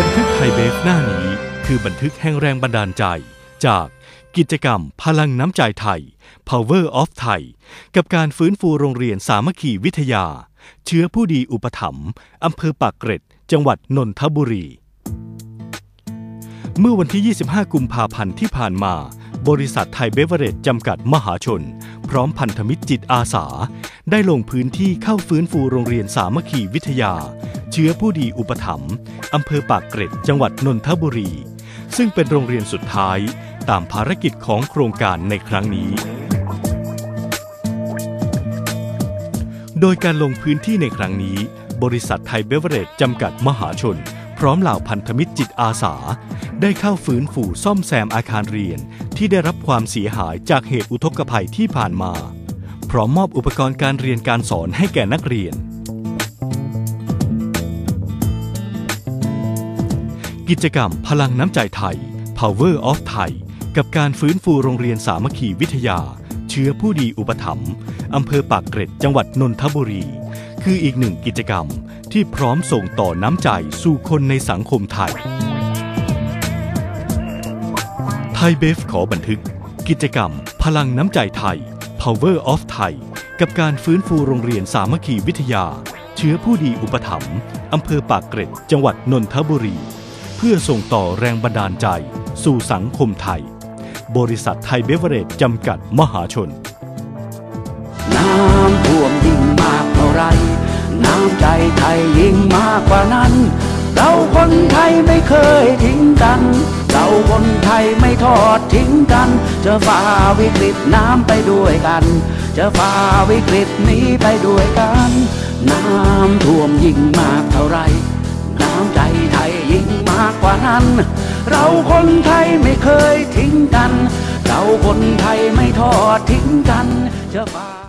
บันทึกไทยเบฟหน้านี้คือบันทึกแห่งแรงบันดาลใจ จากกิจกรรมพลังน้ำใจไทย Power of Thai กับการฟื้นฟูโรงเรียนสามัคคีวิทยา เชื้อผู้ดีอุปถัมภ์อำเภอปากเกร็ด จังหวัดนนทบุรี เมื่อวันที่ 25 กุมภาพันธ์ที่ผ่านมา บริษัทไทยเบเวอเรจจำกัดมหาชน พร้อมพันธมิตรจิตอาสา ได้ลงพื้นที่เข้าฟื้นฟูโรงเรียนสามัคคีวิทยา เชื้อผู้ดีอุปถัมภ์อำเภอปากเกร็ดจังหวัดนนทบุรี ซึ่งเป็นโรงเรียนสุดท้ายตามภารกิจของโครงการในครั้งนี้ โดยการลงพื้นที่ในครั้งนี้ บริษัทไทยเบเวอเรจจำกัดมหาชน พร้อมเหล่าพันธมิตรจิตอาสา ได้เข้าฟื้นฟูซ่อมแซมอาคารเรียนที่ได้รับความเสียหายจากเหตุอุทกภัยที่ผ่านมา พร้อมมอบอุปกรณ์การเรียนการสอนให้แก่นักเรียน กิจกรรมพลังน้ำใจไทย Power of Thai กับการฟื้นฟูโรงเรียนสามัคคีวิทยา เชื้อผู้ดีอุปถัมภ์อำเภอปากเกร็ดจังหวัดนนทบุรี คืออีกหนึ่งกิจกรรมที่พร้อมส่งต่อน้ำใจสู่คนในสังคมไทย ไทยเบฟขอบันทึก กิจกรรม พลังน้ำใจไทย Power of Thai กับการฟื้นฟูโรงเรียนสามัคคีวิทยา เชื้อผู้ดีอุปถัมภ์อำเภอปากเกร็ดจังหวัดนนทบุรี พื่อส่งต่อแรงบันดาลใจ สู่สังคมไทย บริษัทไทยเบเวอเรจจำกัดมหาชน น้ำท่วมยิ่งมากเท่าไร น้ำใจไทยยิ่งมากกว่านั้น เราคนไทยไม่เคยทิ้งกัน เราคนไทยไม่ทอดทิ้งกัน จะฝ่าวิกฤตน้ำไปด้วยกัน จะฝ่าวิกฤตนี้ไปด้วยกัน น้ำท่วมยิ่งมากเท่าไร น้ำใจไทยยิ่งมากกว่านั้น เราคนไทยไม่เคยทิ้งกัน เราคนไทยไม่ทอดทิ้งกันจะฝ่า